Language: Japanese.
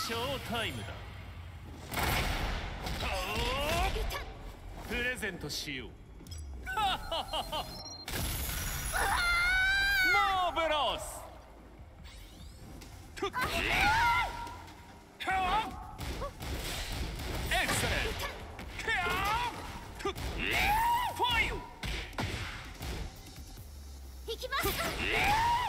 ショータイムだ。プレゼントしよう。マーベラス。エクセレント。ファイル。行きます。